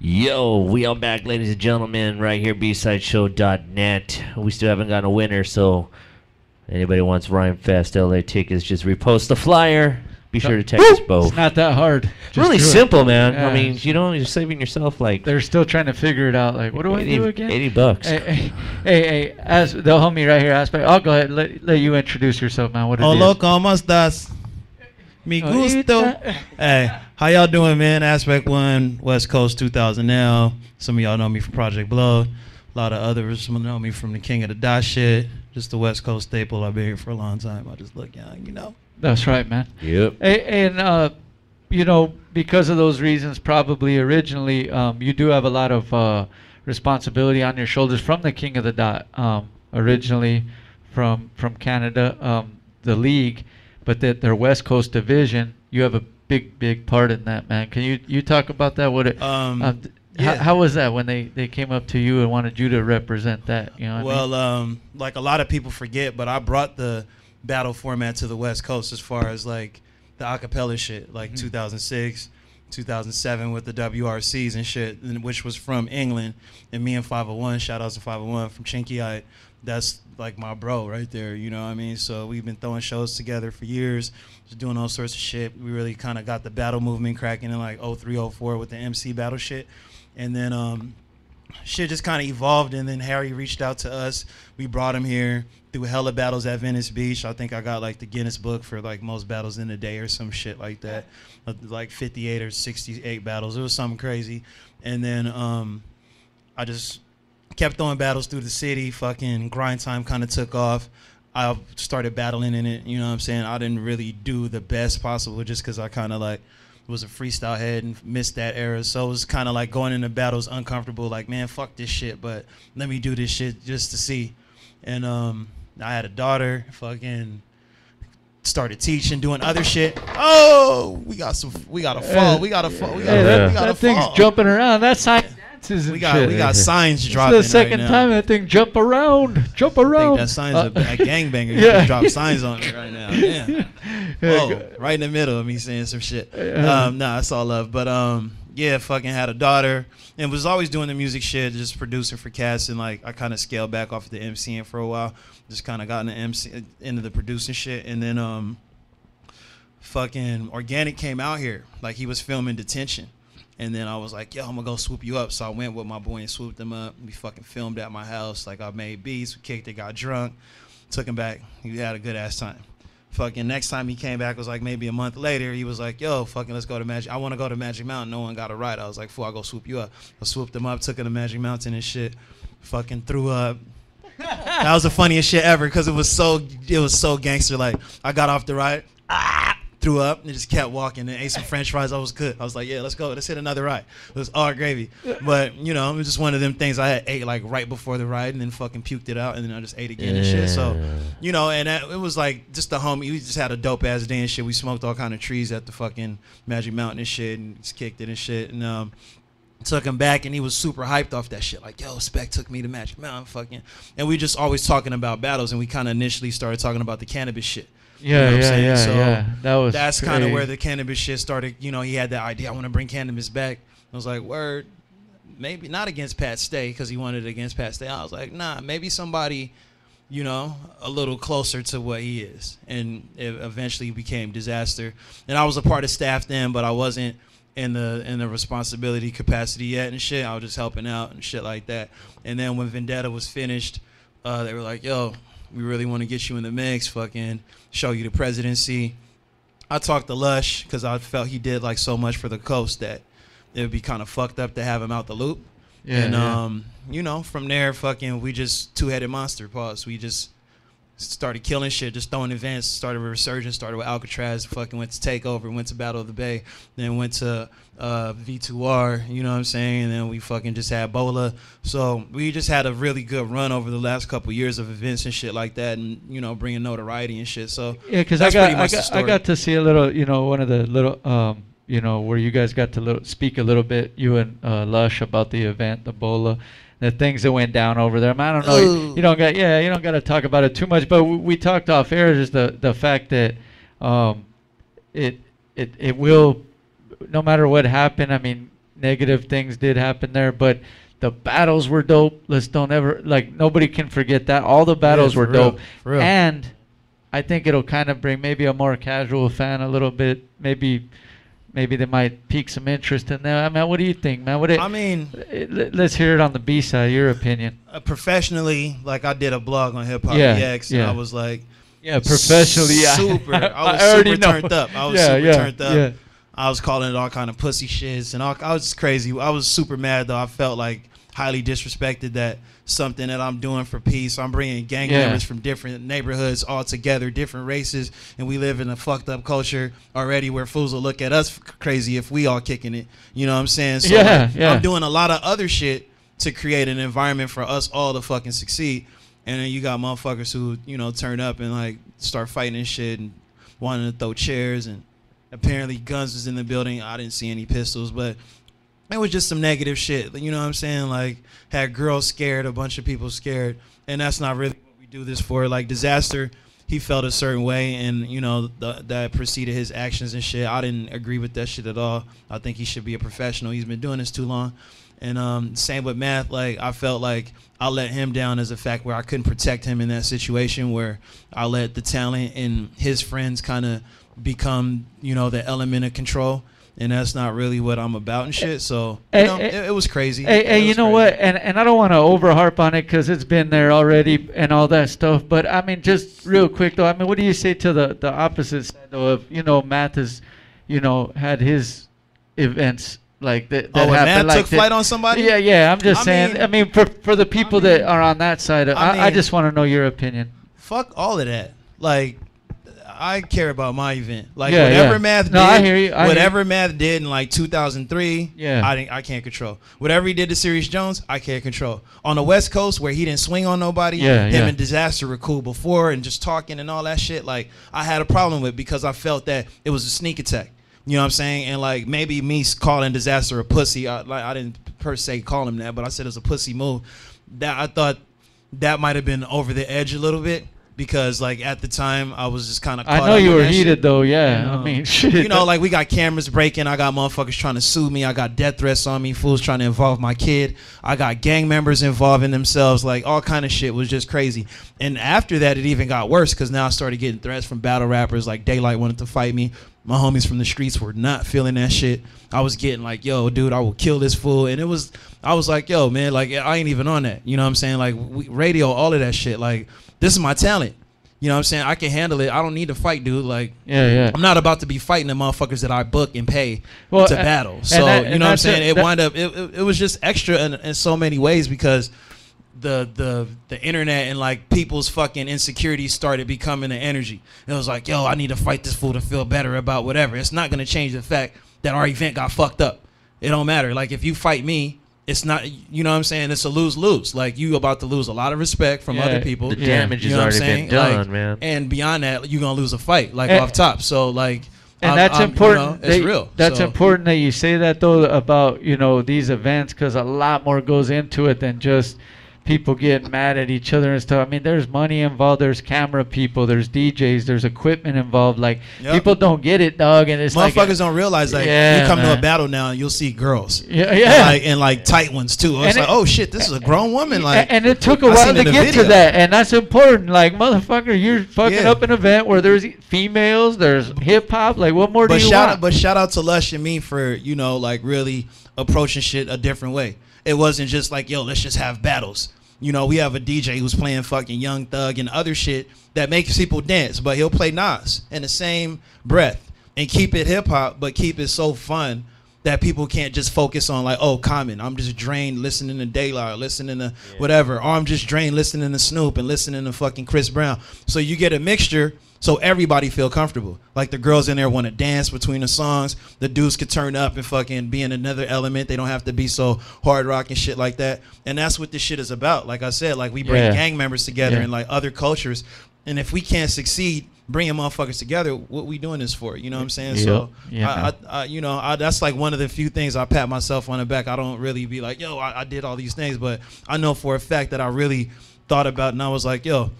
Yo, we are back, ladies and gentlemen, right here, BSideShow.net. We still haven't gotten a winner, so anybody wants Ryan Fest LA tickets, just repost the flyer. Be sure to text us both. It's not that hard. Just really do it. simple, man. Yeah. I mean, you know, you're saving yourself like They're still trying to figure it out. Like, what do I 80 do again? 80 bucks. Hey, hey, hey, hey, as the homie right here, Aspect. I'll go ahead. Let, let you introduce yourself, man. What it Hola, is. ¿cómo estás? Mi Oh, gusto. Hey, how y'all doing, man? Aspect One, West Coast 2000 now. Some of y'all know me from Project Blowed. A lot of others some know me from the King of the Dot shit. Just the West Coast staple. I've been here for a long time. I just look young, you know. That's right, man. Yep. A- And uh, you know, because of those reasons, probably originally, um, you do have a lot of uh, responsibility on your shoulders from the King of the Dot. Um, originally, from from Canada, um, the league, but that their West Coast division, you have a big big part in that, man. Can you you talk about that? What it? Um, uh, th- how, how was that when they, they came up to you and wanted you to represent that? You know. what I mean? Well, um, like a lot of people forget, but I brought the battle format to the West Coast as far as like the acapella shit, like 2006, 2007 with the WRCs and shit, which was from England. And me and 501, shout outs to 501 from Chinky Eye. That's like my bro right there, you know what I mean? So we've been throwing shows together for years, doing all sorts of shit. We really kind of got the battle movement cracking in like 03, 04 with the MC battle shit. And then um, shit just kind of evolved and then harry reached out to us we brought him here through hella battles at venice beach i think i got like the guinness book for like most battles in a day or some shit like that Uh, like 58 or 68 battles it was something crazy and then um i just kept throwing battles through the city fucking grind time kind of took off i started battling in it you know what i'm saying i didn't really do the best possible just because i kind of like was a freestyle head and missed that era. So it was kind of like going into battles uncomfortable, like, man, fuck this shit, but let me do this shit just to see. And um, I had a daughter, fucking started teaching, doing other shit. Oh, we got some, we got a fall, we got a fall, we got that, we got to that thing's fall. jumping around. That's sign We got, shit. we got signs It's dropping. the second right now. time that thing jump around, jump I around. think that sign's Uh, a, a gangbanger. Yeah. drop signs on me right now. Yeah. Whoa, right in the middle of me saying some shit. Um, nah, it's all love. But um, yeah, fucking had a daughter and was always doing the music shit, just producing for cats. And like, I kind of scaled back off of the MCing for a while. Just kind of got into MC into the producing shit, and then um, fucking Organik came out here. Like he was filming detention. And then I was like, yo, I'm gonna go swoop you up. So I went with my boy and swooped him up. We fucking filmed at my house. Like I made beats, we kicked it, got drunk, took him back. He had a good ass time. Fucking next time he came back was like maybe a month later. He was like, yo, fucking let's go to Magic. I want to go to Magic Mountain. No one got a ride. I was like, fool, I'll go swoop you up. I swooped him up, took him to Magic Mountain and shit. Fucking threw up. that was the funniest shit ever because it was so it was so gangster. Like I got off the ride, ah, threw up, and just kept walking and ate some French fries. I was good. I was like, yeah, let's go. Let's hit another ride. It was all gravy. But you know, it was just one of them things I had ate like right before the ride and then fucking puked it out and then I just ate again and shit. So you know, and that, it was like just the homie. We just had a dope ass day and shit. We smoked all kind of trees at the fucking Magic Mountain and shit, and just kicked it and shit. And um, took him back, and he was super hyped off that shit. Like, yo, Spec took me to Magic Mountain, fucking. And we just always talking about battles, and we kind of initially started talking about the Canibus shit. You know yeah, I'm yeah, saying? yeah, So yeah. That was. That's kind of where the Canibus shit started. You know, he had that idea. I want to bring Canibus back. I was like, word. Maybe not against Pat Stay because he wanted it against Pat Stay. I was like, nah, maybe somebody, you know, a little closer to what he is. And it eventually became Dizaster. And I was a part of staff then, but I wasn't in the in the responsibility capacity yet and shit. I was just helping out and shit like that. And then when Vendetta was finished, uh, they were like, yo, we really want to get you in the mix, fucking show you the presidency. I talked to Lush because I felt he did like so much for the coast that it would be kind of fucked up to have him out the loop. Yeah, and yeah. um, you know, from there, fucking, we just two headed monster. Pause. We just started killing shit, just throwing events. Started with Resurgence, started with Alcatraz. Fucking went to Takeover, went to Battle of the Bay, then went to uh, V2R. You know what I'm saying? And then we fucking just had Bola. So we just had a really good run over the last couple years of events and shit like that, and you know, bringing notoriety and shit. So Yeah, because I got, I got, I got to see a little, you know, one of the little, um, you know, where you guys got to little, speak a little bit, you and uh, Lush, about the event, the Bola, the things that went down over there. I, mean, I don't know, you, you don't got, yeah, you don't got to talk about it too much, but we, we talked off air just the the fact that, um, it it it will no matter what happened, I mean, negative things did happen there, but the battles were dope. Let's don't ever like nobody can forget that. All the battles for were real, dope, real. and I think it'll kind of bring maybe a more casual fan a little bit. Maybe, maybe they might pique some interest in that. I mean, what do you think, man? What? It, I mean, let- let's hear it on the B side. Your opinion? uh, professionally, like I did a blog on Hip Hop Yeah, EX, and yeah. I was like, Yeah, professionally. yeah. super. I was already super turned up. I was yeah, super yeah, turned up. Yeah. I was calling it all kind of pussy shits, and all, I was just crazy. I was super mad though. I felt like highly disrespected that something that I'm doing for peace. I'm bringing gang Yeah. members from different neighborhoods all together, different races, and we live in a fucked up culture already where fools will look at us crazy if we all kicking it. You know what I'm saying? So Yeah, like, yeah. I'm doing a lot of other shit to create an environment for us all to fucking succeed. And then you got motherfuckers who, you know, turn up and like start fighting and shit and wanting to throw chairs and apparently guns was in the building. I didn't see any pistols, but it was just some negative shit. You know what I'm saying? Like had girls scared, a bunch of people scared, and that's not really what we do this for. Like Dizaster, he felt a certain way, and you know the, that preceded his actions and shit. I didn't agree with that shit at all. I think he should be a professional. He's been doing this too long. And um, same with Math. Like I felt like I let him down as a fact where I couldn't protect him in that situation where I let the talent and his friends kind of become, you know, the element of control. And that's not really what I'm about and shit. So you Hey, know, hey, it, it was crazy. Eh, hey, hey, you know crazy. what? And and I don't want to over harp on it because it's been there already and all that stuff. But I mean, just real quick though. I mean, what do you say to the the opposite side though? Of you know, Matt has, you know, had his events like that. that Oh, happened Matt like took that. flight on somebody? Yeah, yeah. I'm just I saying. mean- I mean, for for the people that are on that side, I, I I, just want to know your opinion. Fuck all of that. Like, I care about my event. Like Yeah, whatever yeah. Math No, did, I hear you, I hear whatever Math did in like 2003, Yeah. I didn't, I can't control. Whatever he did to Serius Jones, I can't control. On the West Coast where he didn't swing on nobody, Yeah, him yeah. and Dizaster were cool before and just talking and all that shit. Like I had a problem with because I felt that it was a sneak attack. You know what I'm saying? And like maybe me calling Dizaster a pussy, I, like I didn't per se call him that, but I said it was a pussy move. That I thought that might have been over the edge a little bit because like at the time I was just kind of. I know you were heated though. Yeah, Yeah. I mean, shit. You know, like we got cameras breaking. I got motherfuckers trying to sue me. I got death threats on me. Fools trying to involve my kid. I got gang members involving themselves. Like all kind of shit was just crazy. And after that, it even got worse because now I started getting threats from battle rappers. Like Daylyt wanted to fight me. My homies from the streets were not feeling that shit. I was getting like, yo, dude, I will kill this fool. And it was, I was like, yo, man, like I ain't even on that. You know what I'm saying? Like we, radio, all of that shit. Like this is my talent. You know what I'm saying? I can handle it. I don't need to fight, dude. Like yeah, yeah. I'm not about to be fighting the motherfuckers that I book and pay Well, to battle. So that- you know what I'm saying? It wind up. It, it, it was just extra in, in so many ways because the the the internet and like people's fucking insecurities started becoming an energy. It was like, yo, I need to fight this fool to feel better about whatever. It's not gonna change the fact that our event got fucked up. It don't matter. Like if you fight me. It's not, you know what I'm saying? It's a lose lose. Like you about to lose a lot of respect from Yeah, other people. The Yeah. damage You has know what I'm already saying? been done, Like, man. And beyond that, you're gonna lose a fight, like And- off top. So like, and I'm- that's I'm- you important. know, it's that- real. That's So- important that you say that though about you know these events because a lot more goes into it than just people getting mad at each other and stuff. I mean, there's money involved. There's camera people. There's DJs. There's equipment involved. Like Yep. people don't get it, dog. And it's like Motherfuckers don't realize like Yeah, you come to a battle now and you'll see girls. Yeah, And, yeah. like and like tight ones too. It's And like, it- oh shit, this is a grown woman. Like and it took a while to get to that, and that's important. Like, motherfucker, you're fucking Yeah. up an event where there's females, there's hip hop. Like, what more but do you shout want? out, but shout out to Lush and me for you know like really approaching shit a different way. It wasn't just like yo, let's just have battles. You know, we have a DJ who's playing fucking Young Thug and other shit that makes people dance, but he'll play Nas in the same breath and keep it hip hop, but keep it so fun that people can't just focus on like, oh, Common, I'm just drained listening to Daylight, listening to whatever, or I'm just drained listening to Snoop and listening to fucking Chris Brown. So you get a mixture so everybody feel comfortable. Like the girls in there want to dance between the songs. The dudes could turn up and fucking be in another element. They don't have to be so hard rock and shit like that. And that's what this shit is about. Like I said, like we bring Yeah. gang members together Yeah. and like other cultures. And if we can't succeed bringing motherfuckers together, what we doing this for? You know what I'm saying? So, Yeah. I, I, I, you know, I, that's like one of the few things I pat myself on the back. I don't really be like, yo, I, I did all these things, but I know for a fact that I really thought about, and I was like, yo,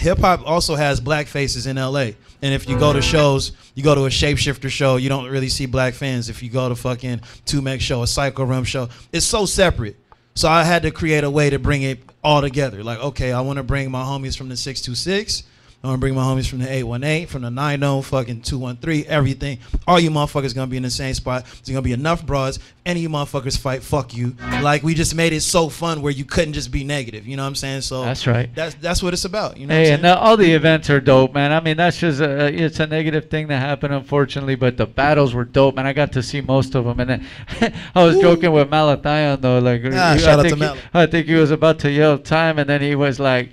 hip hop also has black faces in LA. And if you go to mm. shows, you go to a shapeshifter show, you don't really see black fans. If you go to fucking Two show, a Psycho Realm show, it's so separate. So I had to create a way to bring it all together. Like, okay, I want to bring my homies from the 626. I want to bring my homies from the 818, from the 90, fucking 213, everything. All you motherfuckers gonna be in the same spot. There's gonna be enough broads. Any of you motherfuckers fight, fuck you. Like we just made it so fun where you couldn't just be negative. You know what I'm saying? So That's right. That's that's what it's about. You know. Hey, what I'm and uh, all the events are dope, man. I mean, that's just a, it's a negative thing that happened, unfortunately. But the battles were dope, man. I got to see most of them, and then I was joking with Malathion though, like Ah, I shout out to think he-. I think he was about to yell time, and then he was like,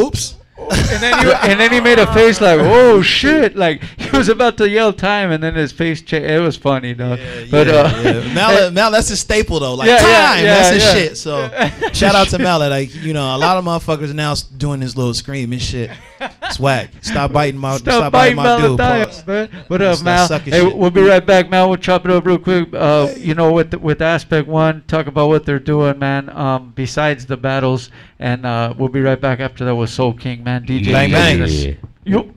Oops. And then he, and then he made a face like, oh shit, like he was about to yell time, and then his face changed. It was funny, though. Yeah, but yeah, uh, yeah. Mallet, Mal, that's his staple though. Like Yeah, time, that's his shit. So shout out to Mallet. Like you know, a lot of motherfuckers now doing this little scream and shit. It's whack. Stop biting my, stop, Stop biting biting my dude. Malathion, Pause. man. What That's up, that Mal? sucker Hey, shit. we'll be right back, Mal. We'll chop it up real quick. Uh, you know, with with Aspect One, talk about what they're doing, man. Um, besides the battles, and uh, we'll be right back after that with Soul King, man. DJ. Bang, bang. Yes. Yo.